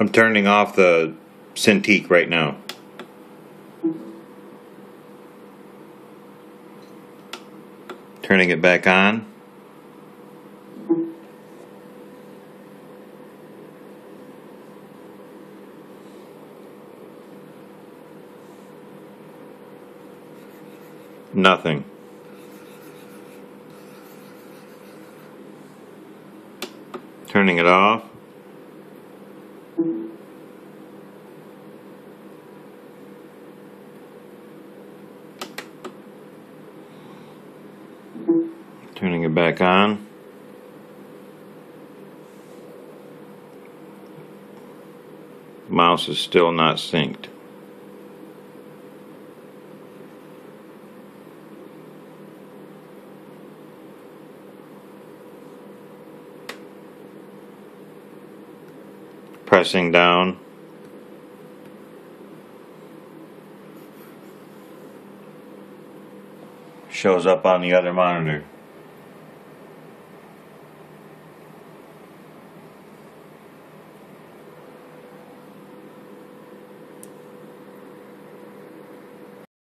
I'm turning off the Cintiq right now. Turning it back on. Nothing. Turning it off. Turning it back on. Mouse is still not synced. Pressing down. Shows up on the other monitor.